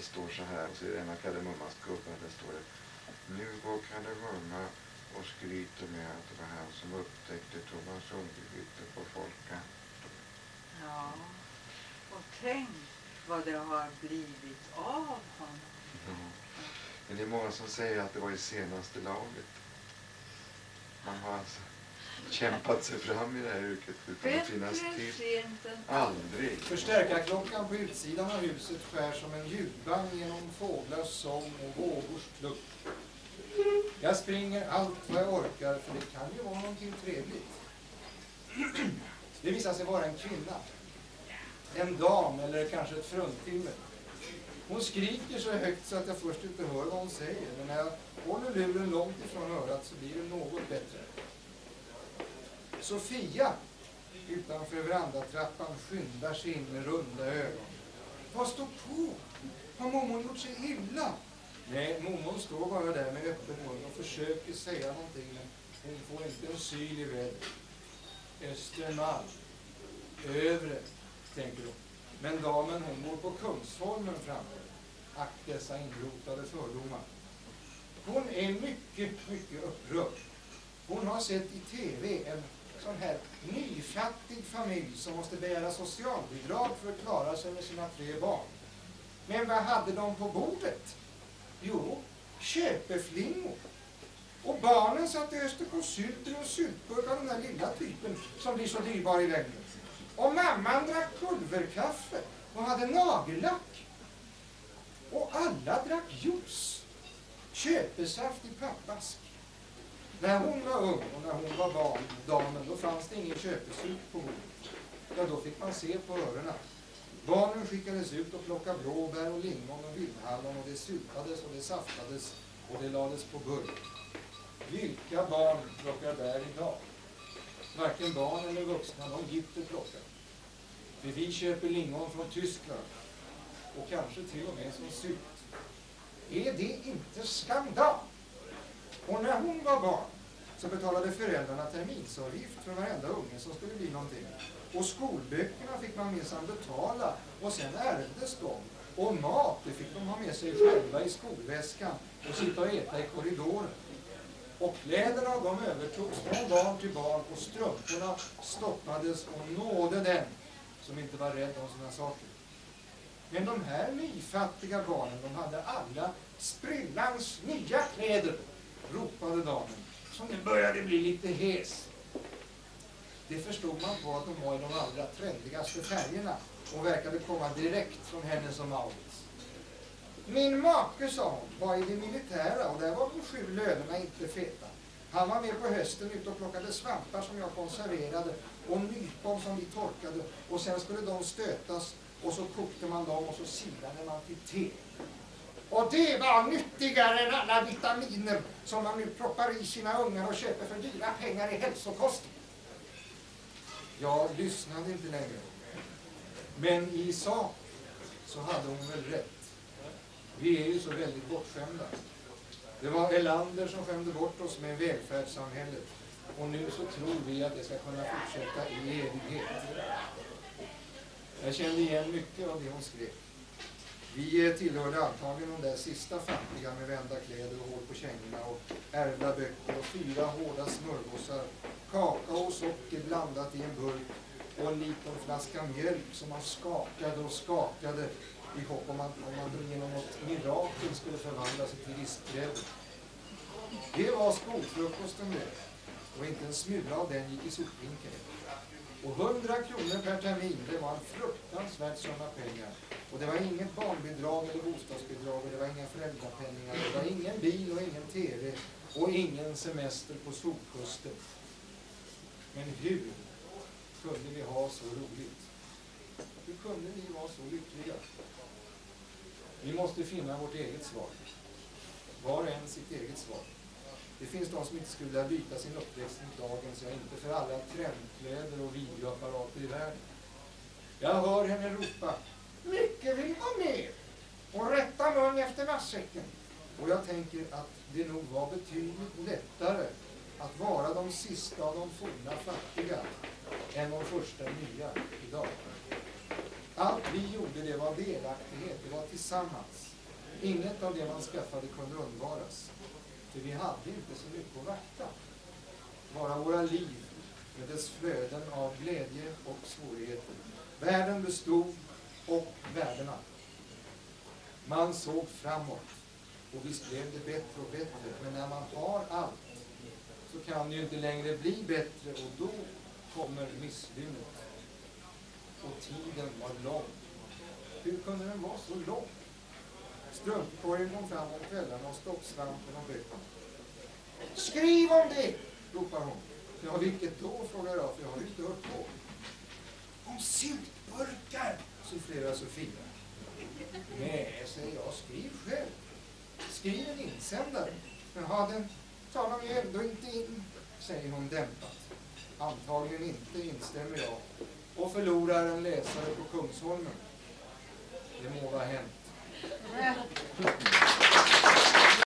det står så här, och så är det en av Kardemummas gubbar, där står det Nu går Kardemumma och skryter med att det var han som upptäckte Thomas Sundbyhytte på Folka. Ja, och tänk vad det har blivit av honom. Mm. Men det är många som säger att det var i senaste laget. Man har alltså kämpat sig fram i det här yrket utan att finnas till. Aldrig. Förstärkarklockan på utsidan av huset skär som en ljudband genom fåglars sång och vågors kluck. Jag springer allt vad jag orkar för det kan ju vara någonting trevligt. Det visar sig vara en kvinna. En dam eller kanske ett fruntimmer. Hon skriker så högt så att jag först inte hör vad hon säger. Men när jag håller luren långt ifrån örat så blir det något. Sofia utanför verandatrappan skyndar sig in med runda ögon. Vad står på? Har mormor gjort sig illa? Nej, mormor står bara där med öppen mun och försöker säga någonting men hon får inte en syl i vädret. Östermalm. Övre, tänker hon. Men damen hon bor på Kungsholmen framför. Ack dessa inrotade fördomar. Hon är mycket, mycket upprörd. Hon har sett i TV en sån här nyfattig familj som måste begära socialbidrag för att klara sig med sina tre barn. Men vad hade de på bordet? Jo, köpeflingor. Och barnen satt och öste på sylter och syltburkar, den där lilla typen som blir så dyrbar i längden. Och mamman drack pulverkaffe och hade nagellack. Och alla drack juice. Köpesaft i pappask. När hon var ung och när hon var barn, damen, då fanns det ingen köpesup på bordet. Ja, då fick man se på öronen. Barnen skickades ut och plockade blåbär och lingon och vildhallon och det syltades och det saftades och det lades på burk. Vilka barn plockar bär idag? Varken barn eller vuxna, de gitter plockar. För vi köper lingon från Tyskland och kanske till och med som sylt. Är det inte skandal? Och när hon var barn så betalade föräldrarna terminsavgift för varenda unge som skulle bli någonting. Och skolböckerna fick man minsann betala och sen ärvdes de. Och mat, det fick de ha med sig själva i skolväskan och sitta och äta i korridoren. Och kläderna de övertogs från barn till barn och strumporna stoppades och nådde den som inte var rädd om sina saker. Men de här nyfattiga barnen, de hade alla sprillans nya kläder, ropade damen, som nu började bli lite hes. Det förstod man på att de var i de allra trendigaste färgerna och verkade komma direkt från hennes och Maurits. Min make, sa hon, var i det militära och där var de sju lönerna inte feta. Han var med på hösten ute och plockade svampar som jag konserverade och nypon som vi torkade och sen skulle de stötas och så kokte man dem och så silade man till te. Och det var nyttigare än alla vitaminer som man nu proppar i sina ungar och köper för dyra pengar i hälsokosten. Jag lyssnade inte längre. Men i sak så hade hon väl rätt. Vi är ju så väldigt bortskämda. Det var Elander som skämde bort oss med välfärdssamhället. Och nu så tror vi att det ska kunna fortsätta i evighet. Jag kände igen mycket av det hon skrev. Vi tillhörde antagligen de där sista fattiga med vända kläder och hår på kängorna och ärvda böcker och fyra hårda smörgåsar, kakao och socker blandat i en burk och en liten flaska mjölk som man skakade och skakade i hopp om att om man genom något mirakel skulle förvandla sig till riskgrädde. Det var skolfrukosten det. Och inte en smula av den gick i sopvinken. Och 100 kronor per termin, det var en fruktansvärt summa pengar. Och det var inget barnbidrag eller bostadsbidrag och det var inga föräldrapenningar. Det var ingen bil och ingen TV och ingen semester på Solkusten. Men hur kunde vi ha så roligt? Hur kunde vi vara så lyckliga? Vi måste finna vårt eget svar. Var och en sitt eget svar. Det finns de som inte skulle vilja byta sin uppväxt mot dagens, ja inte för alla trendkläder och videoapparater i världen. Jag hör henne ropa, mycket vill ha mer och rätta mun efter matsäcken. Och jag tänker att det nog var betydligt lättare att vara de sista av de forna fattiga än de första nya idag. Allt vi gjorde det var delaktighet, det var tillsammans. Inget av det man skaffade kunde undvaras. För vi hade inte så mycket att vakta. Bara våra liv med dess flöden av glädje och svårigheter. Världen bestod och värdena. Man såg framåt. Och visst blev det bättre och bättre. Men när man har allt så kan det ju inte längre bli bättre och då kommer misslynnet. Och tiden var lång. Hur kunde den vara så lång? Strumpkorgen kom fram om kvällarna och stoppsvampen om böckerna. Skriv om det! ropar hon. Ja, vilket då? frågar jag, för jag har ju inte hört på. Om syltburkar, sufflerar Sofia. Nej, säger jag, skriv själv. Skriv en insändare. Jaha, den tar de ju ändå inte in, säger hon dämpat. Antagligen inte, instämmer jag. Och förlorar en läsare på Kungsholmen. Det må vara hänt. É.